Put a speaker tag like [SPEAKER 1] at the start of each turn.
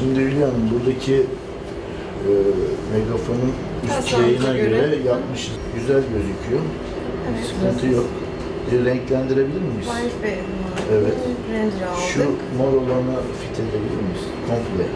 [SPEAKER 1] Şimdi Hülya Hanım buradaki e, megafonun üst yayına göre,
[SPEAKER 2] göre.
[SPEAKER 1] yapmışız. Güzel gözüküyor.
[SPEAKER 2] Evet.
[SPEAKER 1] Sıkıntı yok. E, renklendirebilir miyiz?
[SPEAKER 2] White Bed.
[SPEAKER 1] Evet.
[SPEAKER 2] Render aldık.
[SPEAKER 1] Şu mor olanı fit edebilir miyiz? Komple.